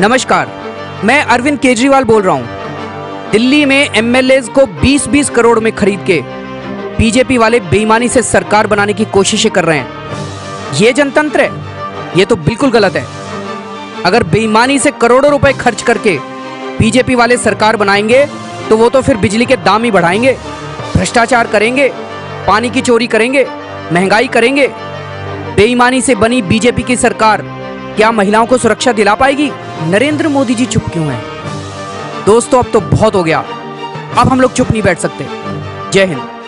नमस्कार, मैं अरविंद केजरीवाल बोल रहा हूँ। दिल्ली में एमएलए को 20-20 करोड़ में खरीद के बीजेपी वाले बेईमानी से सरकार बनाने की कोशिशें कर रहे हैं। ये जनतंत्र है, ये तो बिल्कुल गलत है। अगर बेईमानी से करोड़ों रुपए खर्च करके बीजेपी वाले सरकार बनाएँगे तो वो तो फिर बिजली के दाम ही बढ़ाएँगे, भ्रष्टाचार करेंगे, पानी की चोरी करेंगे, महँगाई करेंगे। बेईमानी से बनी बीजेपी की सरकार क्या महिलाओं को सुरक्षा दिला पाएगी? नरेंद्र मोदी जी चुप क्यों हैं? दोस्तों, अब तो बहुत हो गया। अब हम लोग चुप नहीं बैठ सकते। जय हिंद।